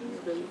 you.